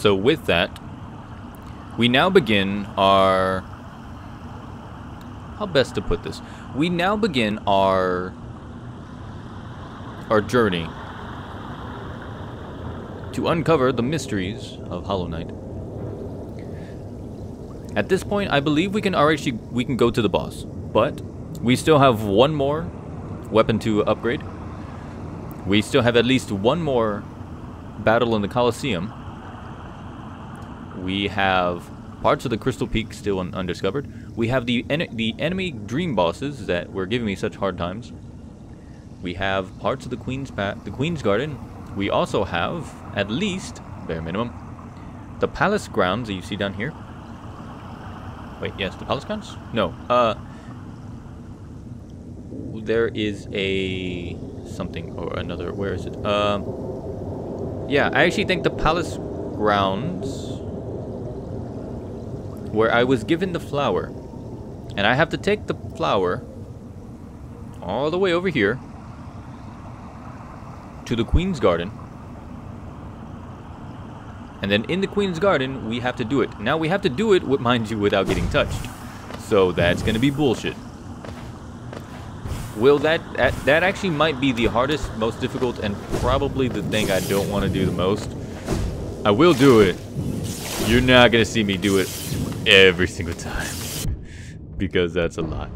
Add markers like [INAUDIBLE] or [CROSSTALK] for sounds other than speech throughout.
So with that, we now begin our... How best to put this? We now begin our... Our journey to uncover the mysteries of Hollow Knight. At this point, I believe we can already we can go to the boss, but we still have one more weapon to upgrade. We still have at least one more battle in the Colosseum. We have parts of the Crystal Peak still un undiscovered. We have the en the enemy dream bosses that were giving me such hard times. We have parts of the Queen's pa the Queen's Garden. We also have at least bare minimum the palace grounds that you see down here. Wait, yes, the palace grounds? No. Uh there is a something or another. Where is it? Um, yeah, I actually think the palace grounds where I was given the flower, and I have to take the flower all the way over here to the Queen's Garden. And then in the Queen's Garden, we have to do it. Now we have to do it, mind you, without getting touched. So that's to be bullshit. Will that, that, that actually might be the hardest, most difficult, and probably the thing I don't want to do the most. I will do it. You're not to see me do it every single time. because that's a lot.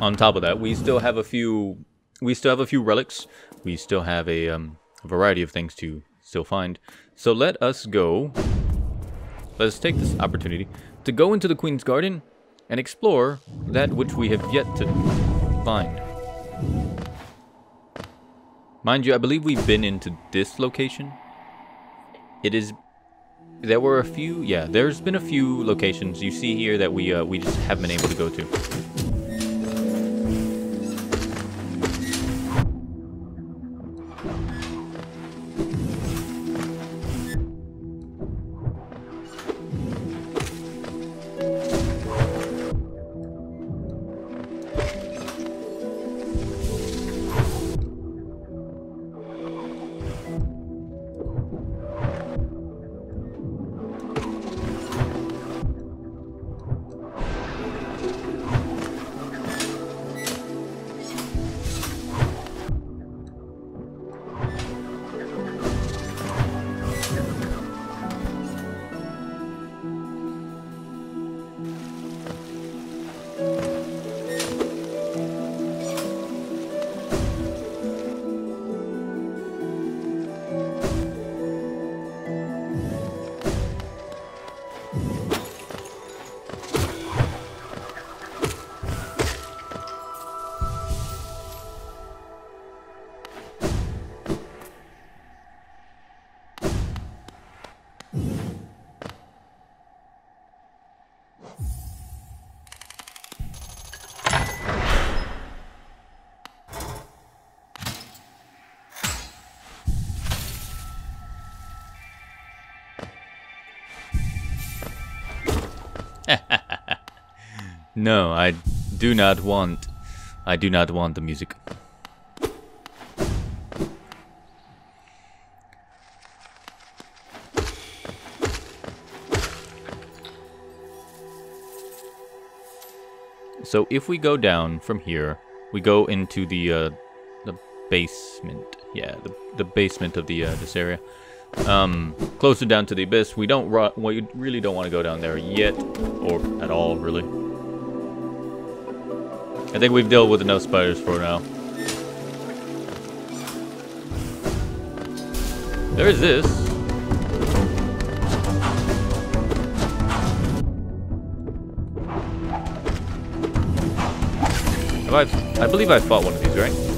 On top of that, we still have a few we still have a few relics. We still have a, um, variety of things to still find. So let us go let us take this opportunity to go into the Queen's Garden and explore that which we have yet to find. Mind you, I believe we've been into this location. It is... There were a few... Yeah, there's been a few locations you see here that we, uh, we just haven't been able to go to. [LAUGHS] no, I do not want... I do not want the music. So if we go down from here, we go into the uh, the basement. Yeah, the, the basement of the uh, this area um, closer down to the abyss. We don't we really don't want to go down there yet, or at all, really. I think we've dealt with enough spiders for now. There's this. I, I believe I fought one of these, right?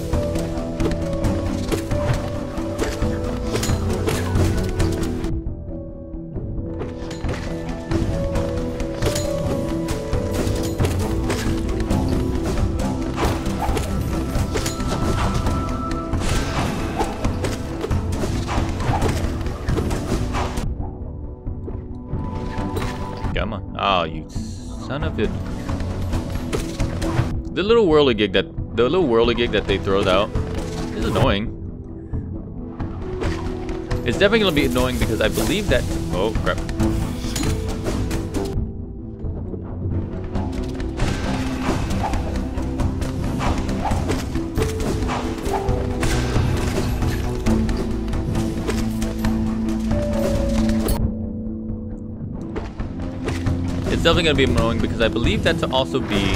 Little whirligig that the little whirligig that they throw out is annoying. It's definitely to be annoying because I believe that... Oh, crap. It's definitely going to be annoying because I believe that to also be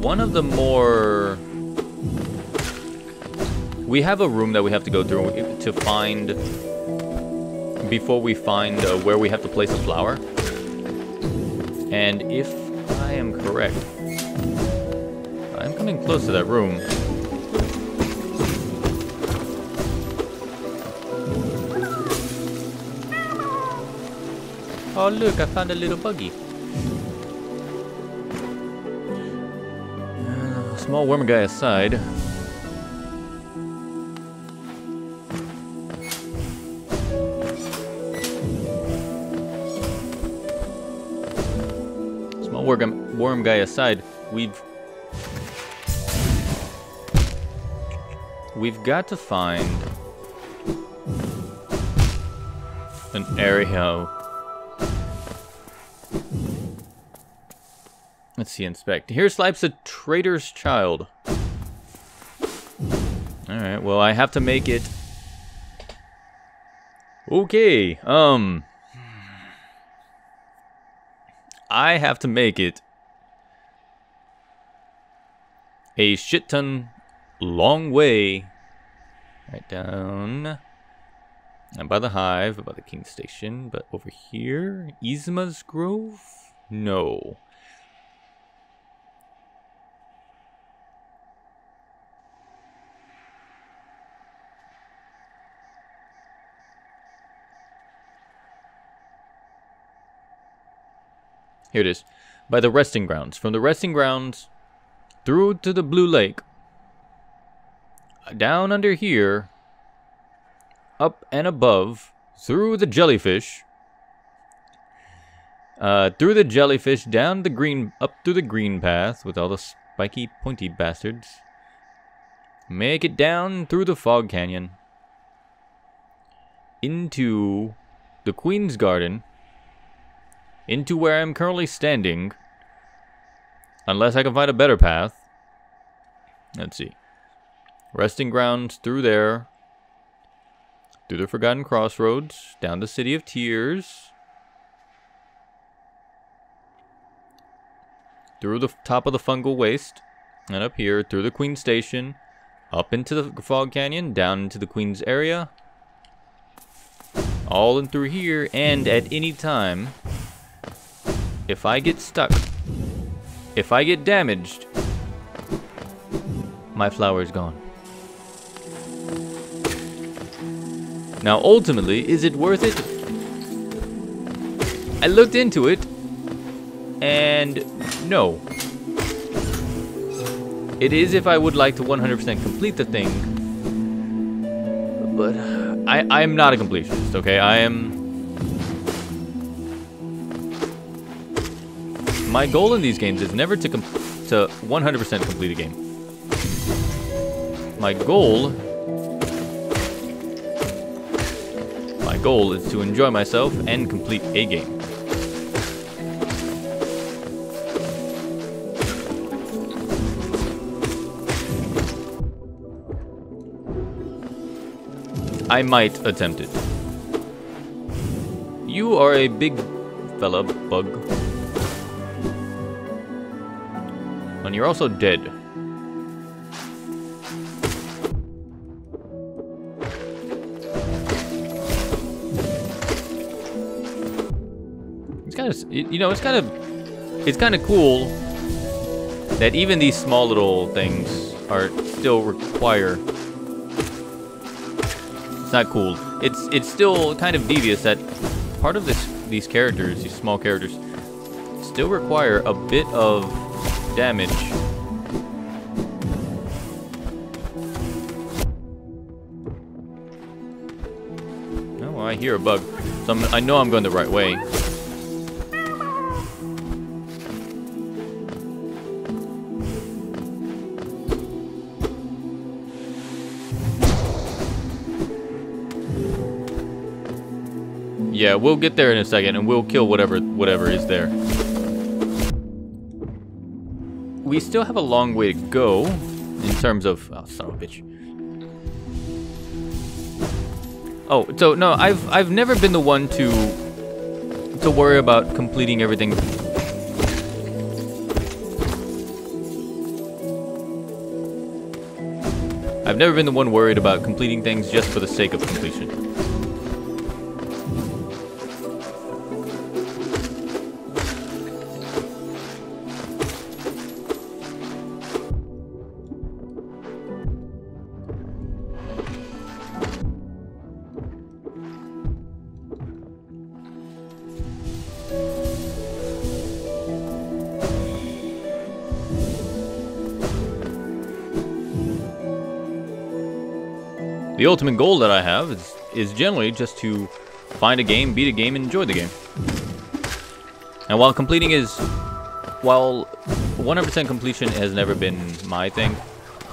one of the more... We have a room that we have to go through to find... Before we find uh, where we have to place a flower. And if I am correct... I'm coming close to that room. Oh look, I found a little buggy. Small worm guy aside. Small worm, worm guy aside, we've... We've got to find an area See, inspect. Here slipes a traitor's child. Alright, well, I have to make it... Okay, um... I have to make it a shit ton long way right down and by the hive, by the king station, but over here, Isma's Grove? No. Here it is. By the resting grounds. From the resting grounds through to the Blue Lake. Down under here. Up and above. Through the jellyfish. Uh, through the jellyfish, down the green, up through the green path with all the spiky, pointy bastards. Make it down through the fog canyon. Into the Queen's Garden into where I'm currently standing. Unless I can find a better path. Let's see. Resting grounds through there. Through the Forgotten Crossroads. Down the City of Tears. Through the top of the Fungal Waste. And up here through the Queen Station. Up into the Fog Canyon. Down into the Queen's area. All in through here. And at any time if I get stuck, if I get damaged, my flower is gone. Now, ultimately, is it worth it? I looked into it, and no. It is if I would like to 100% complete the thing, but I, I am not a completionist, okay? I am My goal in these games is never to to 100% complete a game. My goal My goal is to enjoy myself and complete a game. I might attempt it. You are a big fella, bug. And you're also dead. It's kind of, you know, it's kind of, it's kind of cool that even these small little things are still require. It's not cool. It's it's still kind of devious that part of this these characters, these small characters, still require a bit of damage. Oh, I hear a bug. So I'm, I know I'm going the right way. Yeah, we'll get there in a second and we'll kill whatever whatever is there. We still have a long way to go in terms of... Oh, son of a bitch. Oh, so no, I've I've never been the one to to worry about completing everything. I've never been the one worried about completing things just for the sake of completion. Ultimate goal that I have is, is generally just to find a game, beat a game, and enjoy the game. And while completing is... While 100% completion has never been my thing,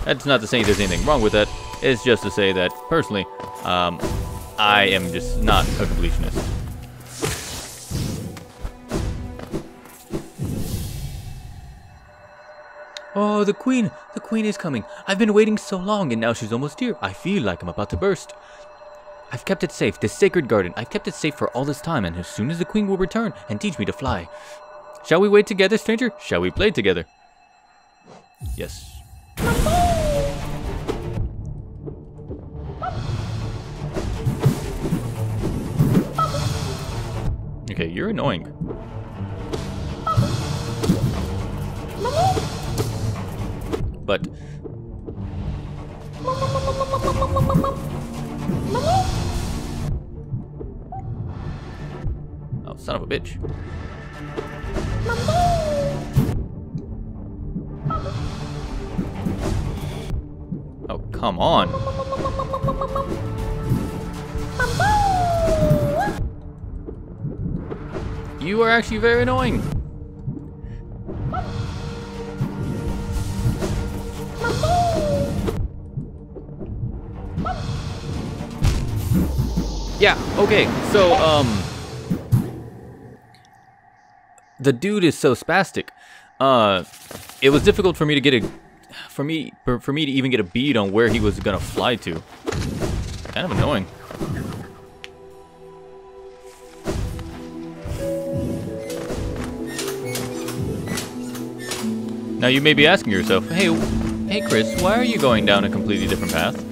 that's not to say there's anything wrong with that. It's just to say that, personally, um, I am just not a completionist. Oh, the queen! The queen is coming! I've been waiting so long and now she's almost here. I feel like I'm about to burst. I've kept it safe, this sacred garden. I've kept it safe for all this time, and as soon as the queen will return and teach me to fly. Shall we wait together, stranger? Shall we play together? Yes. Okay, you're annoying. But... Oh, son of a bitch. Oh, come on. You are actually very annoying. Yeah, okay, so, um... The dude is so spastic. Uh, it was difficult for me to get a... For me, for, for me to even get a bead on where he was gonna fly to. Kind of annoying. Now you may be asking yourself, hey, hey Chris, why are you going down a completely different path?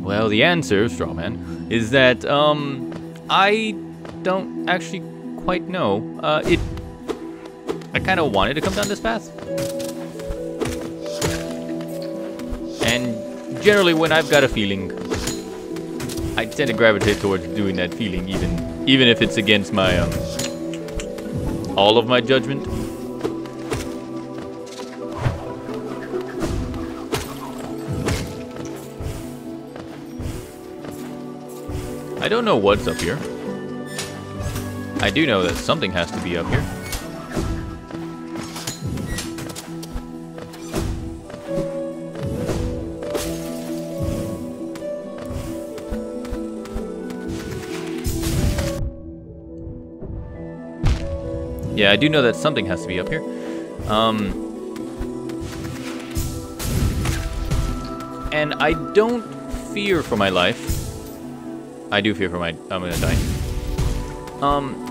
Well, the answer, Strawman, is that um, I don't actually quite know. Uh, it. I kind of wanted to come down this path, and generally, when I've got a feeling, I tend to gravitate towards doing that feeling, even even if it's against my um, all of my judgment. Don't know what's up here. I do know that something has to be up here. Yeah, I do know that something has to be up here. Um, and I don't fear for my life I do fear for my... I'm gonna die. Um...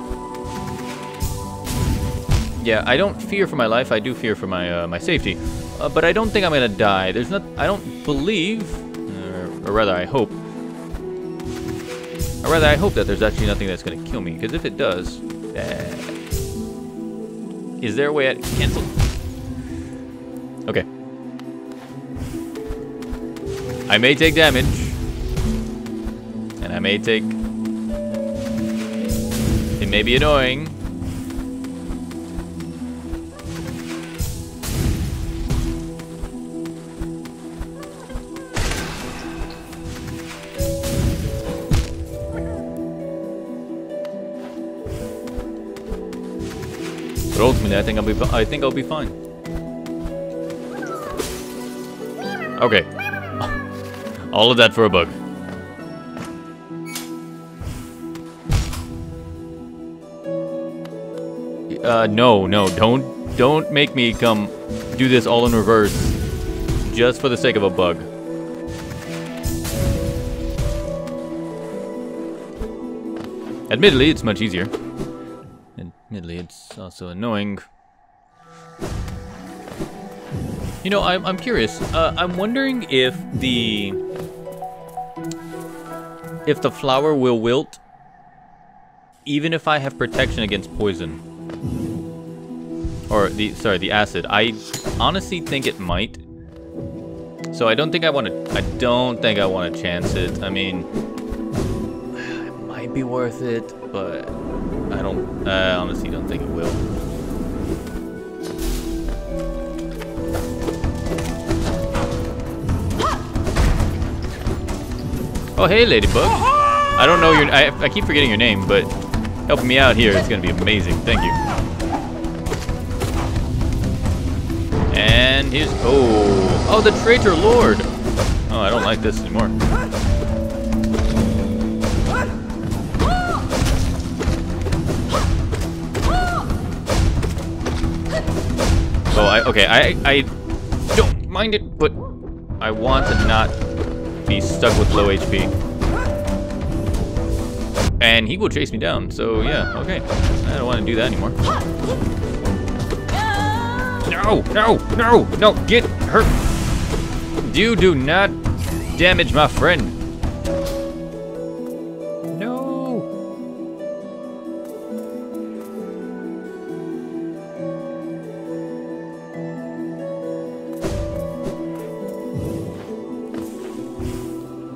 Yeah, I don't fear for my life. I do fear for my uh, my safety. Uh, but I don't think I'm gonna die. There's not... I don't believe... Uh, or rather, I hope... Or rather, I hope that there's actually nothing that's gonna kill me. Because if it does... Uh, is there a way I cancel... Okay. I may take damage. I may take... It may be annoying. But ultimately, I think I'll be I think I'll be fine. Okay. All of that for a bug. Uh, no, no, don't, don't make me come do this all in reverse just for the sake of a bug. Admittedly, it's much easier. Admittedly, it's also annoying. You know, I'm, I'm curious. Uh, I'm wondering if the if the flower will wilt even if I have protection against poison. Or the sorry, the acid. I honestly think it might. So I don't think I want to I don't think I want to chance it. I mean [SIGHS] it might be worth it, but I don't I honestly don't think it will. Oh, hey, Ladybug. I don't know your... I, I keep forgetting your name, but helping me out here is going to be amazing. Thank you. Here's... Oh. Oh, the traitor lord. Oh, I don't like this anymore. Oh, I... Okay, I... I don't mind it, but I want to not be stuck with low HP. And he will chase me down, so yeah, okay. I don't want to do that anymore. No, no, no, no, get hurt. You do not damage my friend. No.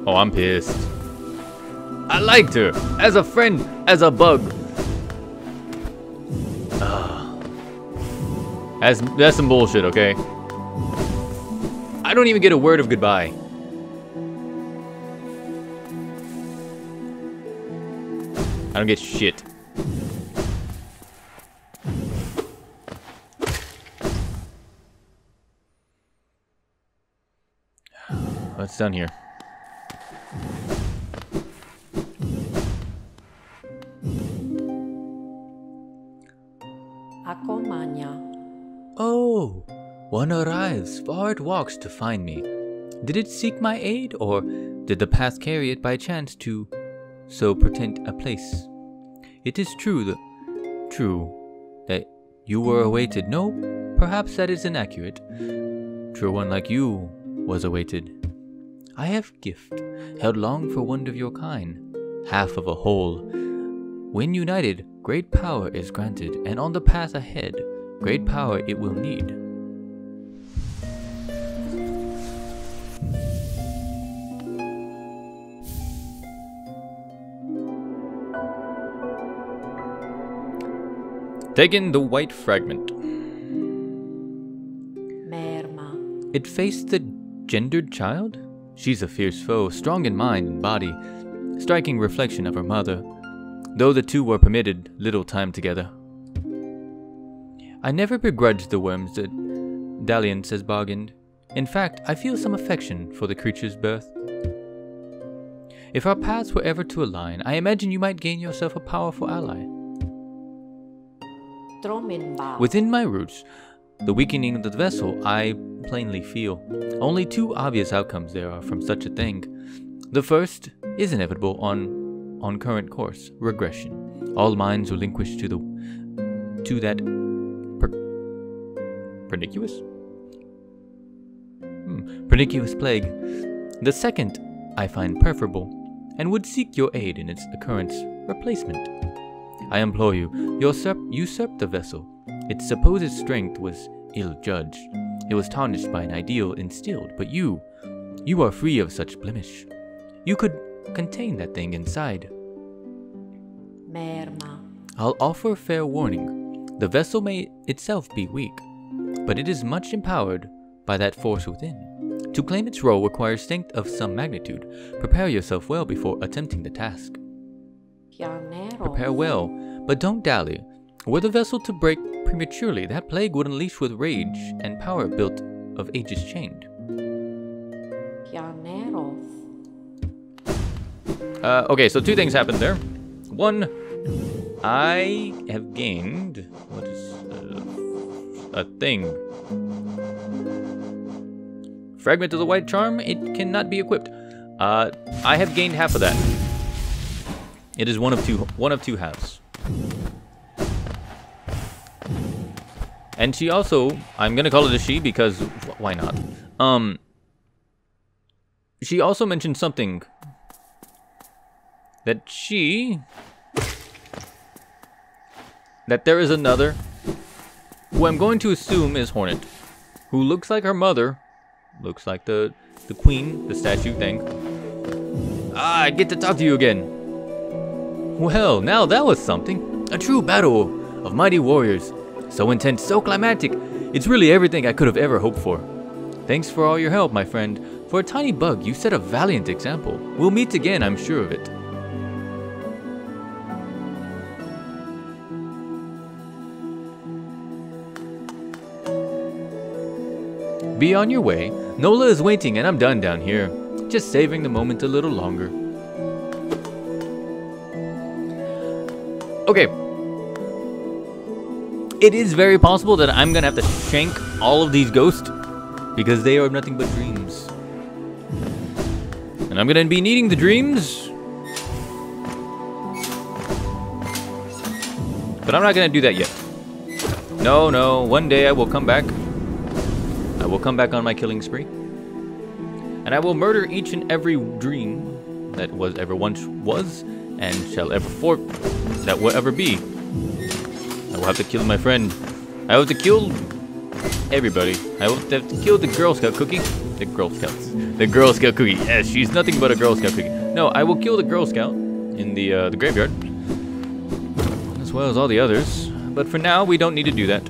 Oh, I'm pissed. I liked her. As a friend, as a bug. That's, that's some bullshit, okay? I don't even get a word of goodbye. I don't get shit. What's done here? One arrives, far it walks to find me. Did it seek my aid, or did the path carry it by chance to so pretend a place? It is true, the, true that you were awaited. No, perhaps that is inaccurate. True one like you was awaited. I have gift, held long for one of your kind, half of a whole. When united, great power is granted, and on the path ahead, great power it will need. Taking the white fragment. Merma. It faced the gendered child? She's a fierce foe, strong in mind and body, striking reflection of her mother, though the two were permitted little time together. I never begrudged the worms that Dalliance has bargained. In fact, I feel some affection for the creature's birth. If our paths were ever to align, I imagine you might gain yourself a powerful ally. Within my roots, the weakening of the vessel, I plainly feel. Only two obvious outcomes there are from such a thing. The first is inevitable on on current course, regression. All minds relinquished to the to that per, pernicious? Hmm, pernicious plague. The second I find preferable, and would seek your aid in its occurrence replacement. I implore you, usurp, usurp the vessel. Its supposed strength was ill judged. It was tarnished by an ideal instilled, but you, you are free of such blemish. You could contain that thing inside. Merma. I'll offer fair warning. The vessel may itself be weak, but it is much empowered by that force within. To claim its role requires strength of some magnitude. Prepare yourself well before attempting the task. Prepare well, but don't dally. Were the vessel to break prematurely, that plague would unleash with rage and power built of ages chained. Uh, okay, so two things happened there. One, I have gained. What is a thing. Fragment of the white charm, it cannot be equipped. Uh, I have gained half of that. It is one of two, one of two halves. And she also, I'm gonna call it a she because why not? Um, she also mentioned something that she, that there is another, who I'm going to assume is Hornet, who looks like her mother, looks like the the queen, the statue thing. Ah, I get to talk to you again. Well, now that was something. A true battle of mighty warriors. So intense, so climactic. It's really everything I could have ever hoped for. Thanks for all your help, my friend. For a tiny bug, you set a valiant example. We'll meet again, I'm sure of it. Be on your way. Nola is waiting and I'm done down here. Just saving the moment a little longer. Okay, it is very possible that I'm gonna have to shank all of these ghosts because they are nothing but dreams. And I'm gonna be needing the dreams. But I'm not gonna do that yet. No, no, one day I will come back. I will come back on my killing spree. And I will murder each and every dream that was ever once was and shall ever for that will ever be I will have to kill my friend. I have to kill everybody. I will have to kill the Girl Scout cookie. The Girl Scouts. The Girl Scout cookie. Yes, she's nothing but a Girl Scout cookie. No, I will kill the Girl Scout in the uh, the graveyard, as well as all the others. But for now, we don't need to do that.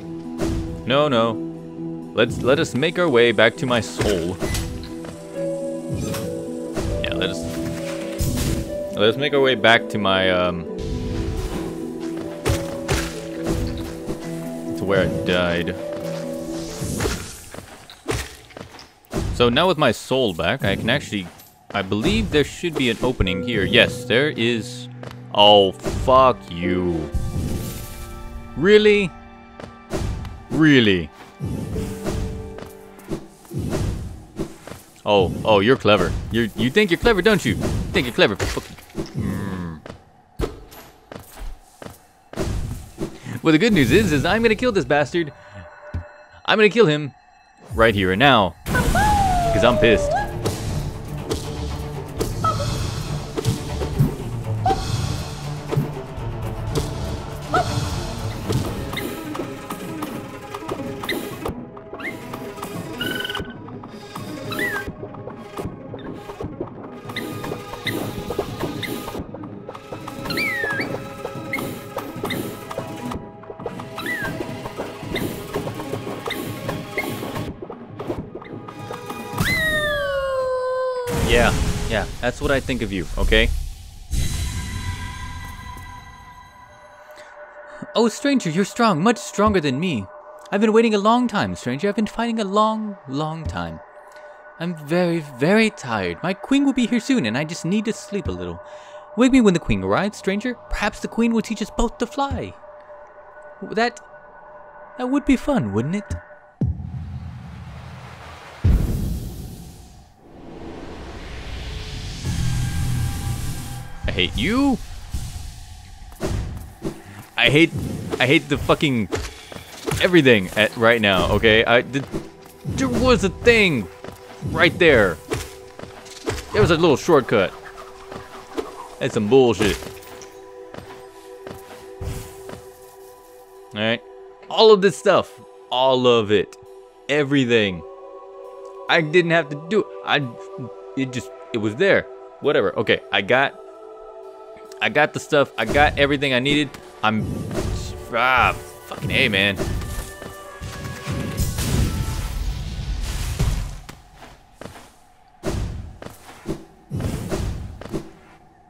No, no. Let's let us make our way back to my soul. Yeah, let us let us make our way back to my um where it died. So now with my soul back, I can actually... I believe there should be an opening here. Yes, there is... Oh, fuck you. Really? Really? Oh, oh, you're clever. You you think you're clever, don't you? you think you're clever. Well, the good news is, is I'm gonna kill this bastard. I'm gonna kill him right here and now. Because I'm pissed. That's what I think of you, okay? Oh, stranger, you're strong, much stronger than me. I've been waiting a long time, stranger. I've been fighting a long, long time. I'm very, very tired. My queen will be here soon, and I just need to sleep a little. Wake me when the queen arrives, stranger. Perhaps the queen will teach us both to fly. That... that would be fun, wouldn't it? I hate you. I hate, I hate the fucking everything at right now. Okay, I did. There was a thing right there. There was a little shortcut. That's some bullshit. Alright. All of this stuff. All of it. Everything. I didn't have to do it. I it just it was there. Whatever. Okay, I got I got the stuff. I got everything I needed. I'm... Ah, fucking A, man.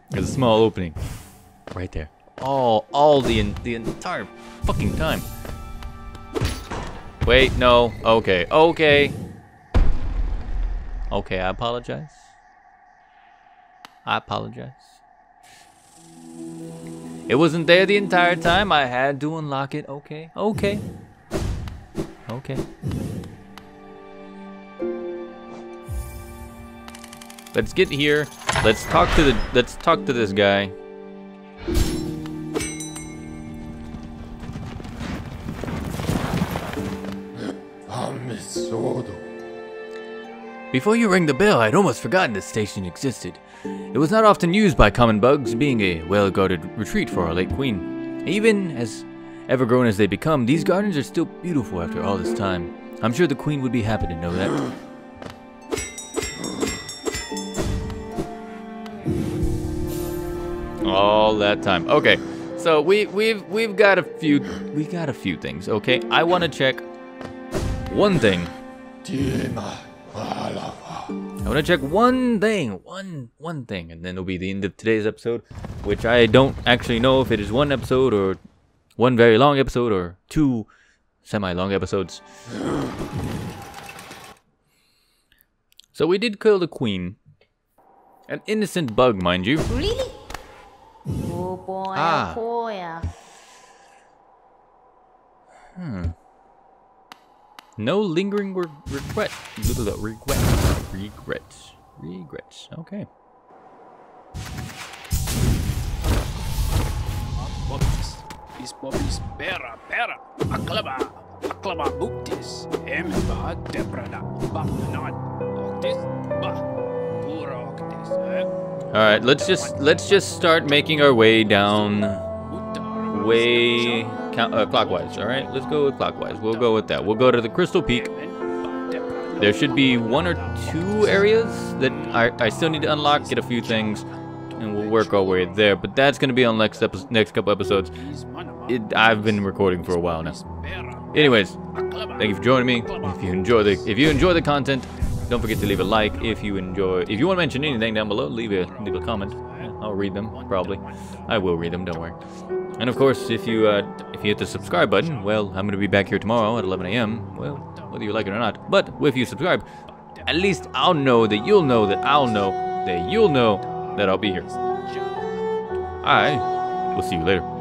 There's a small opening. Right there. All, all the, the entire fucking time. Wait, no. Okay, okay. Okay, I apologize. I apologize. It wasn't there the entire time. I had to unlock it. Okay. Okay. Okay. Let's get here. Let's talk to the. Let's talk to this guy. Before you rang the bell, I'd almost forgotten this station existed. It was not often used by common bugs, being a well-guarded retreat for our late queen. Even as ever-grown as they become, these gardens are still beautiful after all this time. I'm sure the queen would be happy to know that. all that time. Okay, so we we've we've got a few we got a few things. Okay, I want to check one thing. I want to check one thing, one one thing, and then it'll be the end of today's episode, which I don't actually know if it is one episode or one very long episode or two semi-long episodes. So we did kill the queen. An innocent bug, mind you. Really? Oh boy, Ah. oh boy. No lingering re- regret. Regret. Regrets. Regrets. Okay. Bobis, is Bobis Bera Bera, Aklaba, Aklaba Buktis, Emba Debrada, Bah, Pura Octis, eh? All right. Let's just let's just start making our way down. Way count, uh, clockwise. All right. Let's go with clockwise. We'll go with that. We'll go to the Crystal Peak. There should be one or two areas that I, I still need to unlock, get a few things, and we'll work our way there. But that's gonna be on next next couple episodes. It, I've been recording for a while now. Anyways, thank you for joining me. If you enjoy the if you enjoy the content, don't forget to leave a like. If you enjoy, if you want to mention anything down below, leave a leave a comment. I'll read them probably. I will read them. Don't worry. And of course, if you uh, if you hit the subscribe button, well, I'm gonna be back here tomorrow at 11 a.m. Well, whether you like it or not. But if you subscribe, at least I'll know that you'll know that I'll know that you'll know that I'll be here. I will see you later.